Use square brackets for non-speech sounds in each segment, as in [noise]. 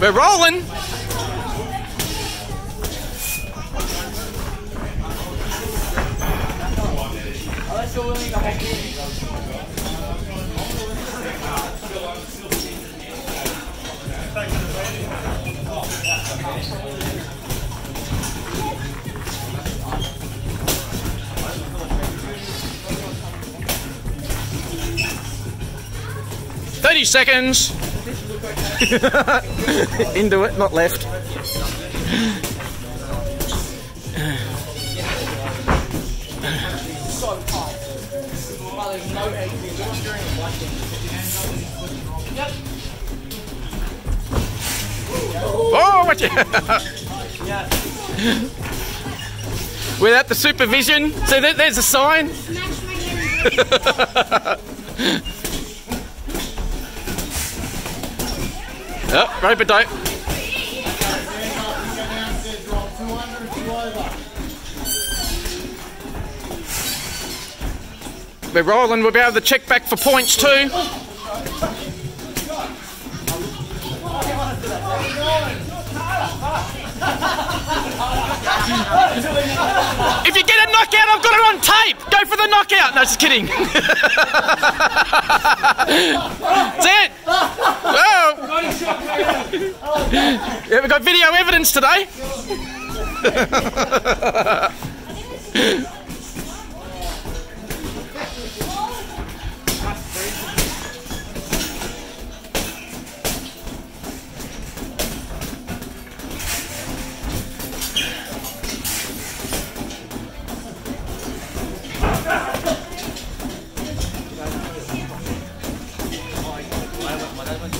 We're rolling. Thirty seconds. [laughs] Into it, not left. Oh, watch it. Without the supervision. So there, there's a sign. [laughs] oh, rope dope. We're rolling. We'll be able to check back for points too. If you get a knockout, I've got it on tape. Go for the knockout. No, just kidding. [laughs] That's it. Oh. Yeah, we've got video evidence today.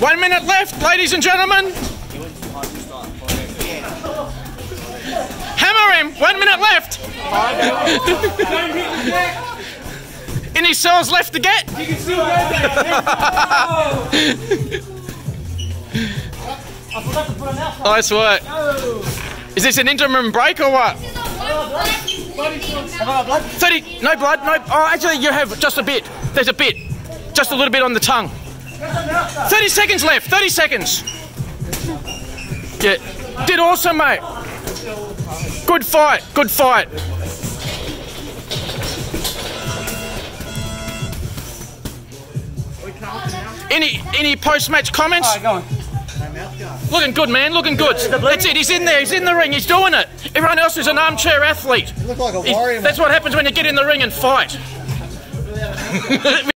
One minute left, ladies and gentlemen. Hammer him. One minute left. [laughs] Any cells left to get? [laughs] Nice work. Is this an interim break or what? 30, no blood, no. Oh, actually, you have just a bit. There's a bit. Just a little bit on the tongue. 30 seconds left, 30 seconds. Yeah. Did awesome, mate. Good fight, good fight. Any any post match comments? go on. Looking good, man. Looking good. That's it. He's in there. He's in the ring. He's doing it. Everyone else is an armchair athlete. look like a He- that's what happens when you get in the ring and fight. [laughs]